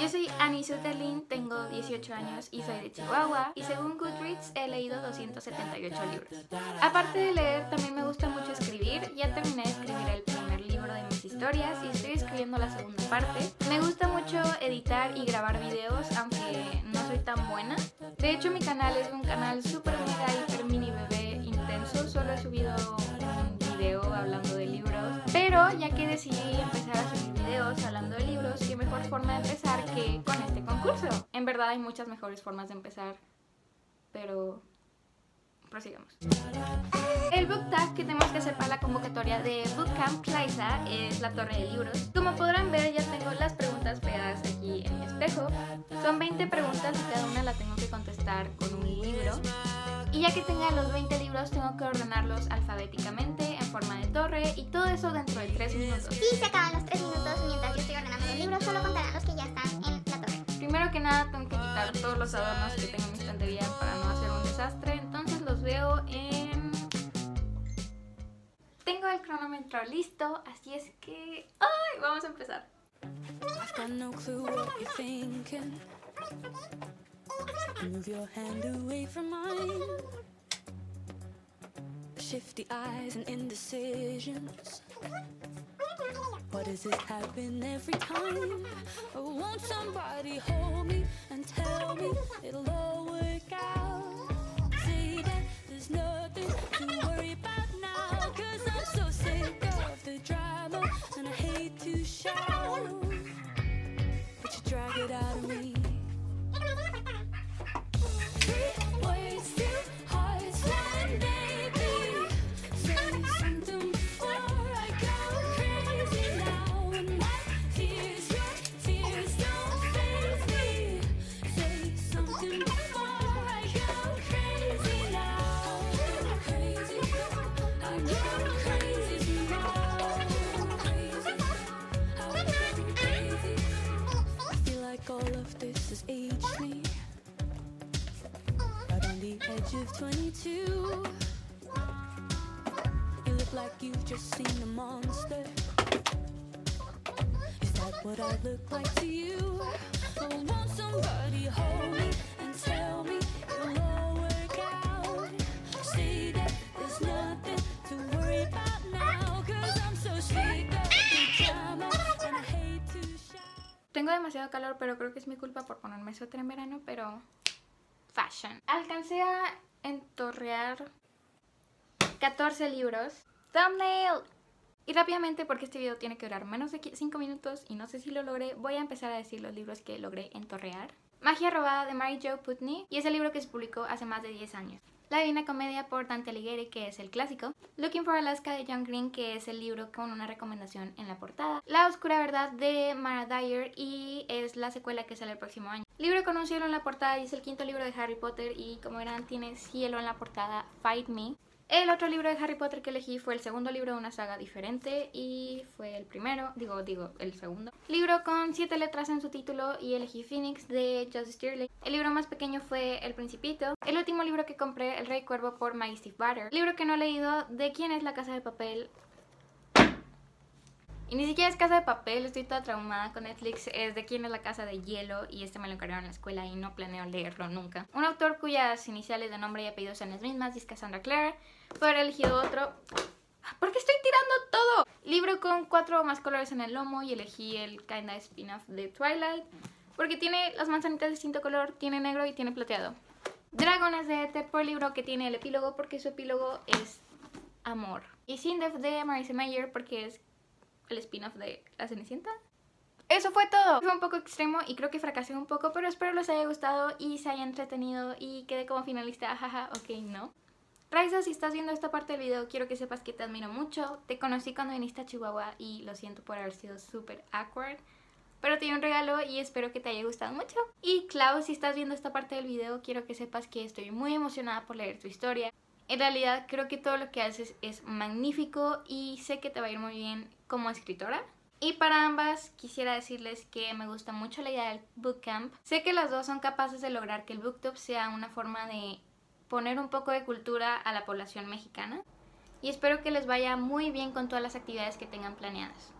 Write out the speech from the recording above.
Yo soy Annie Sutherland, tengo 18 años y soy de Chihuahua y según Goodreads he leído 278 libros. Aparte de leer, también me gusta mucho escribir. Ya terminé de escribir el primer libro de mis historias y estoy escribiendo la segunda parte. Me gusta mucho editar y grabar videos, aunque no soy tan buena. De hecho, mi canal es un canal súper mega hiper mini bebé intenso. Solo he subido ya que decidí empezar a subir videos hablando de libros, qué mejor forma de empezar que con este concurso. En verdad hay muchas mejores formas de empezar, pero prosigamos. El book tag que tenemos que hacer para la convocatoria de Bootcamp Plaza es la torre de libros. Como podrán ver ya tengo las preguntas pegadas aquí en mi espejo. Son 20 preguntas y cada una la tengo que contestar con un libro. Y ya que tenga los 20 libros tengo que ordenarlos alfabéticamente en forma de torre y todo eso dentro de 3 minutos. Si se acaban los 3 minutos mientras yo estoy ordenando los libros, solo contarán los que ya están en la torre. Primero que nada tengo que quitar todos los adornos que tengo en mi estantería para no hacer un desastre, entonces los veo en... Tengo el cronómetro listo, así es que... ¡Ay! Vamos a empezar. Move your hand away from mine. Shifty eyes and indecisions. What does it happen every time? Oh, won't somebody hold me and tell me it'll all Edge of 22. You look like you've just seen a monster. Is that what I look like to you? Somebody hold me and me work out? Say that there's nothing to worry about now. Cause I'm so. Tengo demasiado calor, pero creo que es mi culpa por ponerme suéter en verano, pero... Fashion. Alcancé a entorrear 14 libros. Thumbnail. Y rápidamente, porque este video tiene que durar menos de 5 minutos y no sé si lo logré, voy a empezar a decir los libros que logré entorrear. Magia robada de Mary Jo Putney y es el libro que se publicó hace más de 10 años. La Divina Comedia por Dante Alighieri, que es el clásico. Looking for Alaska de John Green, que es el libro con una recomendación en la portada. La Oscura Verdad de Mara Dyer y es la secuela que sale el próximo año. Libro con un cielo en la portada y es el quinto libro de Harry Potter y como verán tiene cielo en la portada Fight Me. El otro libro de Harry Potter que elegí fue el segundo libro de una saga diferente y fue el primero, digo, digo, el segundo. Libro con siete letras en su título y elegí Phoenix de Joseph Stirling. El libro más pequeño fue El Principito. El último libro que compré, El Rey Cuervo por Maggie Steve Butter. Libro que no he leído, ¿De quién es la casa de papel? Y ni siquiera es Casa de Papel, estoy toda traumada con Netflix. Es de quién es la Casa de Hielo y este me lo encargaron en la escuela y no planeo leerlo nunca. Un autor cuyas iniciales de nombre y apellido son las mismas, es Cassandra Clare. Puedo haber elegido otro. ¿Por qué estoy tirando todo? Libro con cuatro o más colores en el lomo y elegí el kinda spin-off de Twilight. Porque tiene las manzanitas de distinto color, tiene negro y tiene plateado. Dragones de Éter por el libro que tiene el epílogo porque su epílogo es amor. Y Sindef de Marisa Mayer porque es el spin-off de La Cenicienta. Eso fue todo. Fue un poco extremo y creo que fracasé un poco, pero espero les haya gustado y se haya entretenido y quede como finalista. Jaja, ok, no. Raiza, si estás viendo esta parte del video, quiero que sepas que te admiro mucho. Te conocí cuando viniste a Chihuahua y lo siento por haber sido súper awkward. Pero te di un regalo y espero que te haya gustado mucho. Y Clau, si estás viendo esta parte del video, quiero que sepas que estoy muy emocionada por leer tu historia. En realidad creo que todo lo que haces es magnífico y sé que te va a ir muy bien como escritora. Y para ambas quisiera decirles que me gusta mucho la idea del bootcamp. Sé que las dos son capaces de lograr que el booktube sea una forma de poner un poco de cultura a la población mexicana. y espero que les vaya muy bien con todas las actividades que tengan planeadas.